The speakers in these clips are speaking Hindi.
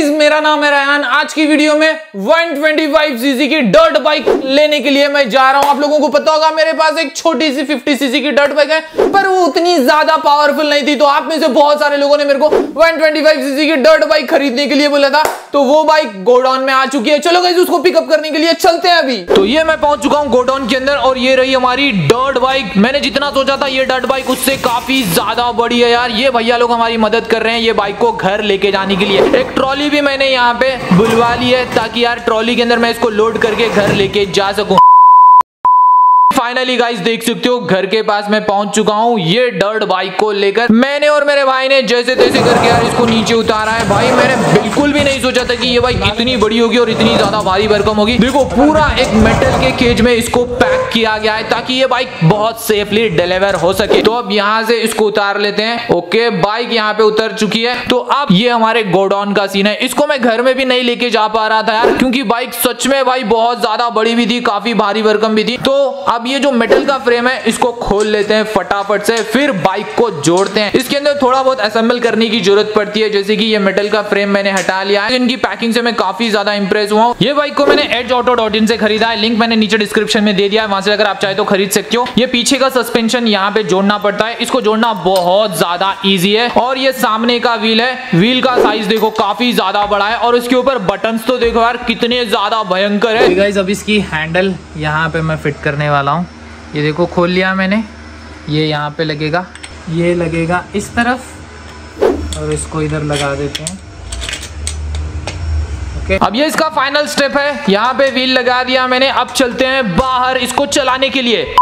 गाइस, मेरा नाम है रयान आज की वीडियो में 125 सीसी की डर्ट बाइक लेने के लिए मैं जा रहा हूँ। आप लोगों को पता होगा, मेरे पास एक छोटी सी 50 सीसी की डर्ट बाइक है, पर वो उतनी ज़्यादा पावरफुल नहीं थी। तो आप में से बहुत सारे लोगों ने मेरे को 125 सीसी की डर्ट बाइक खरीदने के लिए बोला था। तो वो बाइक गोडाउन में आ चुकी है। चलो गाइस उसको पिकअप करने के लिए चलते हैं अभी। तो ये मैं पहुँच चुका हूँ गोडाउन के अंदर, और ये रही हमारी डर्ट बाइक मैंने जितना सोचा था, ये डर्ट बाइक उससे काफ़ी ज़्यादा बड़ी है यार। ये भैया लोग हमारी मदद कर रहे हैं, ये बाइक को घर लेके जाने के लिए। एक ट्रॉली भी मैंने यहाँ पे बुलवा ली है ताकि यार ट्रॉली के अंदर मैं इसको लोड करके घर लेके जा सकूँ। फाइनली गाइस देख सकते हो, घर के पास मैं पहुँच चुका हूँ। ये डर्ट बाइक को लेकर मैंने और मेरे भाई ने जैसे तैसे करके यार इसको नीचे उतारा है। भाई, मैंने बिल्कुल भी नहीं सोचा था कि ये बाइक इतनी बड़ी होगी और इतनी ज़्यादा भारी भरकम होगी। देखो, पूरा एक मेटल के केज में इसको पैक किया गया है ताकि ये बाइक बहुत सेफली डिलीवर हो सके। तो अब यहाँ से इसको उतार लेते हैं। ओके बाइक यहाँ पे उतर चुकी है। तो अब ये हमारे गोडाउन का सीन है। इसको मैं घर में भी नहीं लेके जा पा रहा था यार, क्योंकि बाइक सच में भाई बहुत ज़्यादा बड़ी भी थी, काफ़ी भारी भरकम भी थी। तो अब ये जो मेटल का फ्रेम है, इसको खोल लेते हैं फटाफट से, फिर बाइक को जोड़ते हैं। इसके अंदर थोड़ा बहुत असेंबल करने की ज़रूरत पड़ती है, जैसे कि ये मेटल का फ्रेम मैंने हटा लिया है। इनकी पैकिंग से मैं काफ़ी ज़्यादा इंप्रेस हुआ ये बाइक को मैंने एज ऑटो डॉट इन से खरीदा है। लिंक मैंने नीचे डिस्क्रिप्शन में दे दिया है। वहाँ से अगर आप चाहे तो खरीद सकते हो। ये पीछे का सस्पेंशन यहाँ पे जोड़ना पड़ता है। इसको जोड़ना बहुत ज़्यादा ईजी है। और ये सामने का व्हील है। व्हील का साइज़ देखो, काफ़ी ज़्यादा बड़ा है। और इसके ऊपर बटन तो देखो यार, कितने ज़्यादा भयंकर है। अब इसकी हैंडल यहाँ पे मैं फिट करने वाला हूँ। ये देखो, खोल लिया मैंने। ये यहाँ पे लगेगा। ये लगेगा इस तरफ़। और इसको इधर लगा देते हैं। अब ये इसका फाइनल स्टेप है। यहाँ पे व्हील लगा दिया मैंने। अब चलते हैं बाहर इसको चलाने के लिए।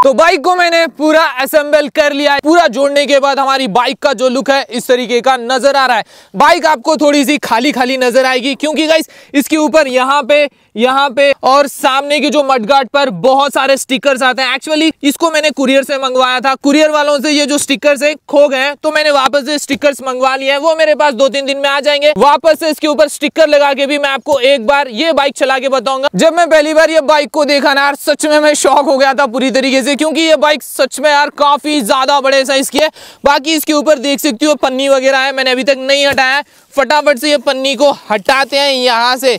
तो बाइक को मैंने पूरा असेंबल कर लिया है। पूरा जोड़ने के बाद हमारी बाइक का जो लुक है, इस तरीके का नज़र आ रहा है। बाइक आपको थोड़ी सी खाली खाली नज़र आएगी, क्योंकि गाइस इसके ऊपर यहाँ पे यहाँ पे और सामने की जो मडगार्ड पर बहुत सारे स्टिकर्स आते हैं। एक्चुअली इसको मैंने कुरियर से मंगवाया था। कुरियर वालों से ये जो स्टिकर्स है, खो गए तो मैंने वापस से स्टिकर्स मंगवा लिए हैं। वो मेरे पास दो तीन दिन में आ जाएँगे। वापस से इसके ऊपर स्टिकर लगा के भी मैं आपको एक बार ये बाइक चला के बताऊँगा। जब मैं पहली बार ये बाइक को देखा ना सच में मैं शौक हो गया था पूरी तरीके से। क्योंकि ये बाइक सच में यार काफ़ी ज़्यादा बड़े साइज़ की है। बाकी इसके ऊपर देख सकती हो, पन्नी वगैरह है, मैंने अभी तक नहीं हटाया। फटाफट से ये पन्नी को हटाते हैं यहाँ से।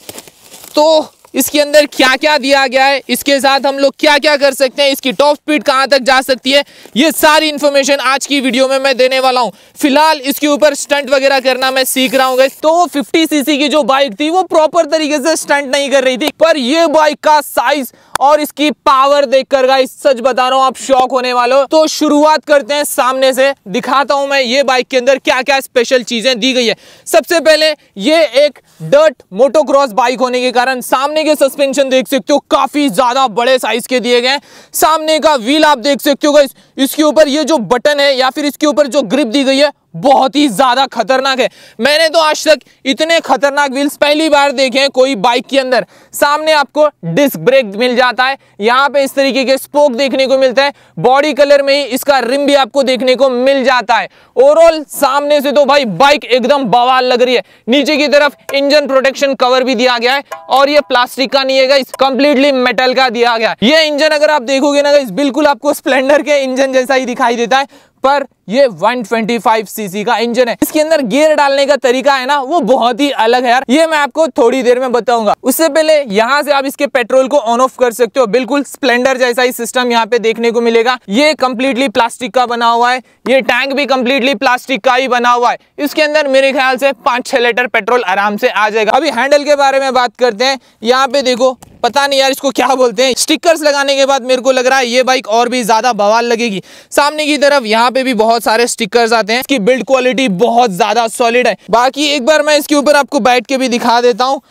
तो इसके अंदर क्या क्या दिया गया है? इसके साथ हम लोग क्या क्या कर सकते हैं? इसकी टॉप स्पीड कहाँ तक जा सकती है? ये सारी इंफॉर्मेशन आज की वीडियो में मैं देने वाला हूँ। फ़िलहाल इसके ऊपर स्टंट वगैरह करना मैं सीख रहा हूँ तो वो फिफ्टी सीसी की जो बाइक थी, वो प्रॉपर तरीके से स्टंट नहीं कर रही थी। पर ये बाइक का साइज़ और इसकी पावर देखकर गाइस सच बता रहा हूँ, आप शॉक होने वाले तो शुरुआत करते हैं सामने से। दिखाता हूँ मैं ये बाइक के अंदर क्या क्या स्पेशल चीज़ें दी गई है। सबसे पहले ये एक डर्ट मोटोक्रॉस बाइक होने के कारण सामने के सस्पेंशन देख सकते हो, काफ़ी ज़्यादा बड़े साइज़ के दिए गए सामने का व्हील आप देख सकते हो इसके ऊपर ये जो बटन है या फिर इसके ऊपर जो ग्रिप दी गई है बहुत ही ज़्यादा खतरनाक है। मैंने तो आज तक इतने खतरनाक व्हील्स पहली बार देखे हैं कोई बाइक के अंदर। सामने आपको डिस्क ब्रेक मिल जाता है। यहाँ पे इस तरीके के स्पोक देखने को मिलता है। बॉडी कलर में ही इसका रिम भी आपको देखने को मिल जाता है। ओवरऑल सामने से तो भाई बाइक एकदम बवाल लग रही है। नीचे की तरफ़ इंजन प्रोटेक्शन कवर भी दिया गया है और ये प्लास्टिक का नहीं है कंप्लीटली मेटल का दिया गया ये इंजन अगर आप देखोगे ना बिल्कुल आपको स्प्लेंडर के इंजन जैसा ही दिखाई देता है। पर ये 125 सीसी का इंजन है। इसके अंदर गियर डालने का तरीका है ना, वो बहुत ही अलग है यार। ये मैं आपको थोड़ी देर में बताऊँगा। उससे पहले यहाँ से आप इसके पेट्रोल को ऑन ऑफ़ कर सकते हो। बिल्कुल स्प्लेंडर जैसा ही सिस्टम यहाँ पे देखने को मिलेगा। ये कंप्लीटली प्लास्टिक का बना हुआ है। ये टैंक भी कंप्लीटली प्लास्टिक का ही बना हुआ है। इसके अंदर मेरे ख्याल से पाँच छह लीटर पेट्रोल आराम से आ जाएगा। अभी हैंडल के बारे में बात करते हैं। यहाँ पे देखो पता नहीं यार इसको क्या बोलते हैं। स्टिकर्स लगाने के बाद मेरे को लग रहा है ये बाइक और भी ज़्यादा बवाल लगेगी। सामने की तरफ़ यहाँ पे भी बहुत सारे स्टिकर्स आते हैं। इसकी बिल्ड क्वालिटी बहुत ज़्यादा सॉलिड है। बाकी एक बार मैं इसके ऊपर आपको बैठ के भी दिखा देता हूँ।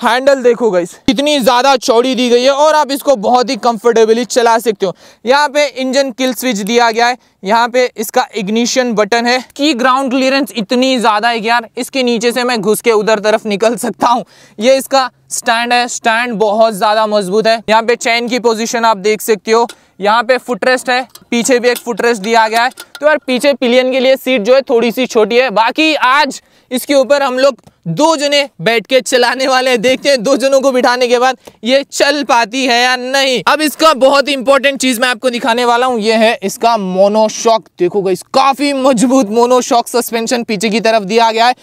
हैंडल देखो गाइस कितनी ज़्यादा चौड़ी दी गई है और आप इसको बहुत ही कंफर्टेबली चला सकते हो। यहाँ पे इंजन किल स्विच दिया गया है। यहाँ पे इसका इग्निशन बटन है। की ग्राउंड क्लियरेंस इतनी ज़्यादा है कि यार, इसके नीचे से मैं घुस के उधर तरफ़ निकल सकता हूँ। ये इसका स्टैंड है। स्टैंड बहुत ज़्यादा मज़बूत है। यहाँ पे चैन की पोजिशन आप देख सकते हो। यहाँ पे फुटरेस्ट है। पीछे भी एक फुटरेस्ट दिया गया है। तो यार, पीछे पिलियन के लिए सीट जो है, थोड़ी सी छोटी है। बाकी आज इसके ऊपर हम लोग दो जने बैठ के चलाने वाले हैं। देखते हैं दो जनों को बिठाने के बाद ये चल पाती है या नहीं। अब इसका बहुत इंपॉर्टेंट चीज़ मैं आपको दिखाने वाला हूँ। ये है इसका मोनोशॉक देखो गाइस काफ़ी मज़बूत मोनोशॉक सस्पेंशन पीछे की तरफ़ दिया गया है।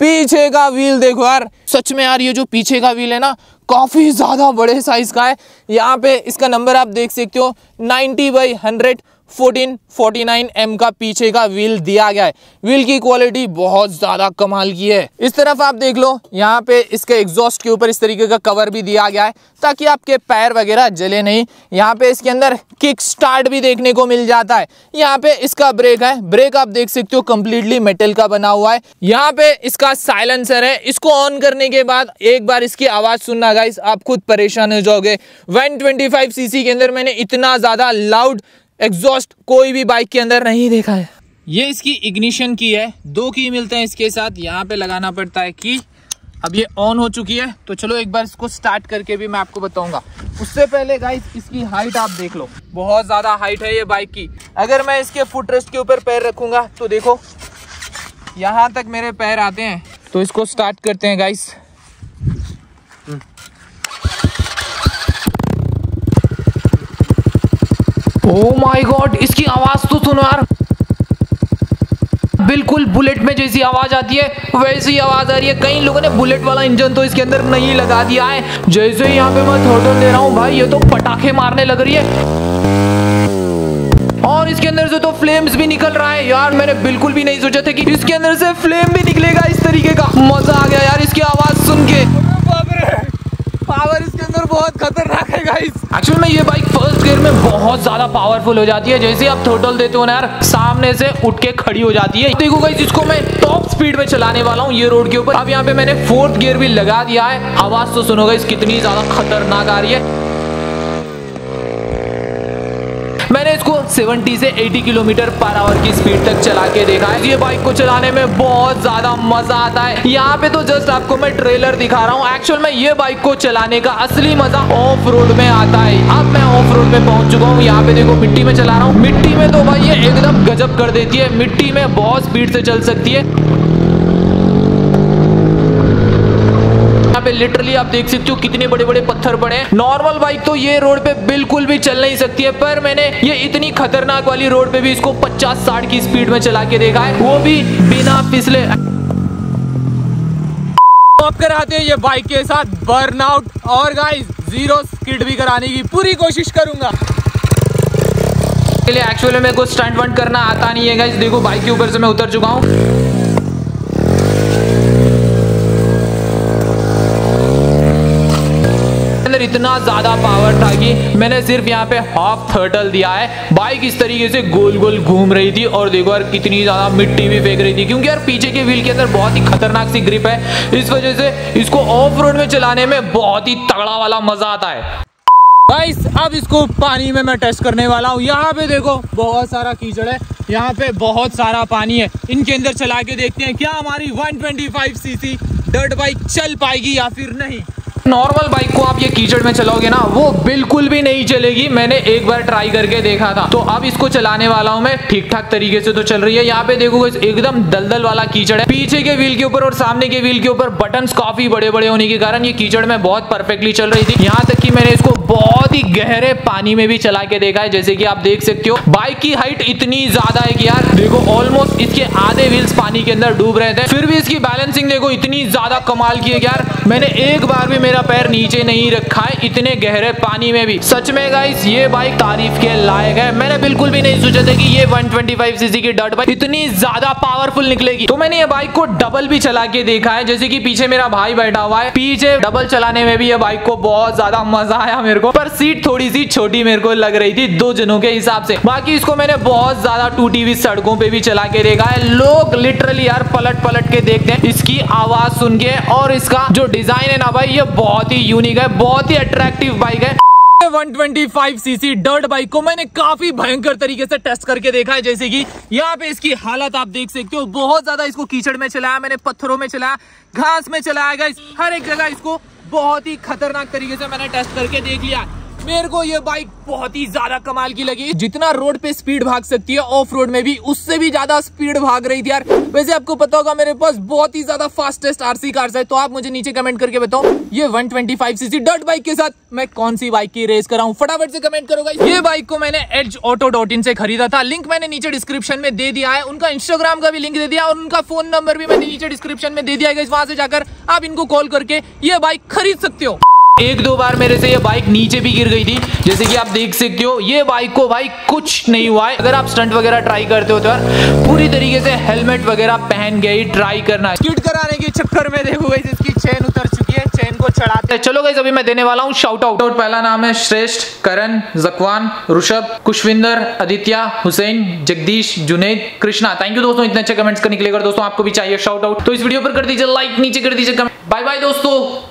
पीछे का व्हील देखो यार, सच में यार ये जो पीछे का व्हील है ना, काफ़ी ज़्यादा बड़े साइज़ का है। यहाँ पे इसका नंबर आप देख सकते हो 90 बाई हंड्रेड 1449 एम का पीछे का व्हील दिया गया है। व्हील की क्वालिटी बहुत ज़्यादा कमाल की है। इस तरफ़ आप देख लो, यहाँ पे इसके एग्जॉस्ट के ऊपर इस तरीके का कवर भी दिया गया है, ताकि आपके पैर वगैरह जले नहीं। यहाँ पे इसके अंदर किक स्टार्ट भी देखने को मिल जाता है। यहाँ पे इसका ब्रेक है। ब्रेक आप देख सकते हो कम्प्लीटली मेटल का बना हुआ है। यहाँ पे इसका साइलेंसर है। इसको ऑन करने के बाद एक बार इसकी आवाज़ सुनना गाइस आप खुद परेशान हो जाओगे। 125 सीसी के अंदर मैंने इतना ज़्यादा लाउड एग्जॉस्ट कोई भी बाइक के अंदर नहीं देखा है। ये इसकी इग्निशन की है। दो की मिलते हैं इसके साथ। यहाँ पे लगाना पड़ता है की अब ये ऑन हो चुकी है। तो चलो एक बार इसको स्टार्ट करके भी मैं आपको बताऊँगा। उससे पहले गाइस इसकी हाइट आप देख लो। बहुत ज़्यादा हाइट है ये बाइक की। अगर मैं इसके फुटरेस्ट के ऊपर पैर रखूँगा तो देखो, यहाँ तक मेरे पैर आते हैं। तो इसको स्टार्ट करते हैं गाइस ओ माय गॉड इसकी आवाज़ तो सुनो यार। बिल्कुल बुलेट में जैसी आवाज़ आती है, वैसी आवाज़ आ रही है। कई लोगों ने बुलेट वाला इंजन तो इसके अंदर नहीं लगा दिया है। जैसे ही यहाँ पे मैं थर्टल दे रहा हूँ भाई, ये तो पटाखे मारने लग रही है। और इसके अंदर से तो फ्लेम्स भी निकल रहा है। यार, मैंने बिल्कुल भी नहीं सोचा था कि इसके अंदर से फ्लेम भी निकलेगा इस तरीके का। मज़ा आ गया यार इसकी आवाज़ सुन के। पावर इसके अंदर बहुत खतरनाक है गाइस एक्चुअल में ये बाइक फ़र्स्ट गियर में बहुत ज़्यादा पावरफुल हो जाती है। जैसे आप थोटल देते हो ना यार, सामने से उठ के खड़ी हो जाती है। देखो गाइस इसको मैं टॉप स्पीड में चलाने वाला हूँ, ये रोड के ऊपर। अब यहाँ पे मैंने फोर्थ गियर भी लगा दिया है। आवाज़ तो सुनो इस कितनी ज़्यादा खतरनाक आ रही है। मैंने इसको 70 से 80 किलोमीटर पर आवर की स्पीड तक चला के देखा है। ये बाइक को चलाने में बहुत ज़्यादा मज़ा आता है। यहाँ पे तो जस्ट आपको मैं ट्रेलर दिखा रहा हूँ। एक्चुअल में ये बाइक को चलाने का असली मज़ा ऑफ़ रोड में आता है। अब मैं ऑफ़ रोड में पहुँच चुका हूँ। यहाँ पे देखो मिट्टी में चला रहा हूँ। मिट्टी में तो भाई ये एकदम गजब कर देती है। मिट्टी में बहुत स्पीड से चल सकती है। पे लिटरली आप देख सकते हो कितने बड़े बड़े पत्थर पड़े नॉर्मल बाइक तो ये रोड पे बिल्कुल भी चल नहीं सकती है, पर मैंने ये इतनी खतरनाक वाली रोड पे भी इसको 50-60 की स्पीड में चला के देखा है। वो भी बिना अब कराते हैं ये बाइक के साथ बर्नआउट और गाइस ज़ीरो स्किड भी कराने की पूरी कोशिश करूँगा। एक्चुअली मेरे को स्टंट वंट करना आता नहीं है गाइस देखो बाइक के ऊपर से मैं उतर चुका हूँ। अंदर इतना ज़्यादा पावर था कि मैंने सिर्फ़ यहाँ पे हाफ़ थर्टल दिया है। बाइक इस तरीके से गोल गोल घूम रही थी और देखो यार कितनी ज़्यादा मिट्टी भी फेंक रही थी, क्योंकि यार पीछे के व्हील के अंदर बहुत ही खतरनाक सी ग्रिप है। इस वजह से इसको ऑफ़ रोड में चलाने में बहुत ही तगड़ा वाला मज़ा आता है। गाइस अब इसको पानी में मैं टेस्ट करने वाला हूँ। यहाँ पे देखो बहुत सारा कीचड़ है। यहाँ पे बहुत सारा पानी है। इनके अंदर चला के देखते हैं क्या हमारी 125 सीसी डर्ट बाइक चल पाएगी या फिर नहीं। नॉर्मल बाइक को आप ये कीचड़ में चलाओगे ना, वो बिल्कुल भी नहीं चलेगी। मैंने एक बार ट्राई करके देखा था। तो अब इसको चलाने वाला हूँ मैं। ठीक ठाक तरीके से तो चल रही है। यहाँ पे देखो एकदम दलदल वाला कीचड़ है। पीछे के व्हील के ऊपर और सामने के व्हील के ऊपर बटन काफ़ी बड़े बड़े होने के कारण ये कीचड़ में बहुत परफेक्टली चल रही थी। यहाँ तक की मैंने इसको बहुत ही गहरे पानी में भी चला के देखा है, जैसे की आप देख सकते हो। बाइक की हाइट इतनी ज़्यादा है कि यार, देखो ऑलमोस्ट इसके आधे व्हील्स पानी के अंदर डूब रहे थे। फिर भी इसकी बैलेंसिंग देखो, इतनी ज़्यादा कमाल की है यार, मैंने एक बार भी मेरा पैर नीचे नहीं रखा है, इतने गहरे पानी में भी। सच में गाइस ये बाइक तारीफ़ के लायक है। मैंने बिल्कुल भी नहीं सोचा था कि ये 125 सीसी की डर्ट बाइक इतनी ज़्यादा पावरफुल निकलेगी। तो मैंने ये बाइक को डबल भी चला के देखा है, जैसे कि पीछे मेरा भाई बैठा हुआ है। पीछे डबल चलाने में भी ये बाइक को बहुत ज़्यादा मज़ा आया मेरे को। पर सीट थोड़ी सी छोटी मेरे को लग रही थी, दो जनों के हिसाब से। बाकी इसको मैंने बहुत ज़्यादा टूटी हुई सड़कों पे भी चला के देखा है। लोग लिटरली यार पलट पलट के देखते हैं। इसकी आवाज़ सुन के और इसका जो डिज़ाइन है ना भाई, ये बहुत ही यूनिक है, बहुत ही अट्रैक्टिव बाइक है। 125 सीसी डर्ट बाइक को मैंने काफ़ी भयंकर तरीके से टेस्ट करके देखा है, जैसे कि यहाँ पे इसकी हालत आप देख सकते हो, बहुत ज़्यादा इसको कीचड़ में चलाया, मैंने पत्थरों में चलाया, घास में चलाया गया हर एक जगह इसको बहुत ही खतरनाक तरीके से मैंने टेस्ट करके देख लिया। मेरे को ये बाइक बहुत ही ज़्यादा कमाल की लगी। जितना रोड पे स्पीड भाग सकती है ऑफ़ रोड में भी, उससे भी ज़्यादा स्पीड भाग रही थी यार। वैसे आपको पता होगा, मेरे पास बहुत ही ज़्यादा फास्टेस्ट आरसी कार्स है। तो आप मुझे नीचे कमेंट करके बताओ, ये 125 सीसी डर्ट बाइक के साथ मैं कौन सी बाइक की रेस कराऊं? फटाफट से कमेंट करोगा ये बाइक को मैंने एज ऑटो डॉट इन से खरीदा था। लिंक मैंने नीचे डिस्क्रिप्शन में दे दिया है। उनका इंस्टाग्राम का भी लिंक दे दिया और उनका फ़ोन नंबर भी मैंने नीचे डिस्क्रिप्शन में दे दिया है वहाँ से जाकर आप इनको कॉल करके ये बाइक खरीद सकते हो। एक दो बार मेरे से ये बाइक नीचे भी गिर गई थी। जैसे कि आप देख सकते हो ये बाइक को भाई कुछ नहीं हुआ है। अगर आप स्टंट वगैरह ट्राई करते हो तो यार पूरी तरीके से हेलमेट वगैरह पहन के ही ट्राई करना स्किट कराने के चक्कर में देखो गई इसकी चेन उतर चुकी है चेन को चढ़ाते चलो गई अभी मैं देने वाला हूँ शाउट आउट पहला नाम है श्रेष्ठ करण जकवान ऋषभ कुशविंदर आदित्य हुसैन जगदीश जुनेद कृष्णा। थैंक यू दोस्तों इतने अच्छे कमेंट्स करने के लिए। दोस्तों आपको भी चाहिए शाउट आउट तो इस वीडियो पर कर दीजिए लाइक नीचे कर दीजिए कमेंट बाय बाय दोस्तों।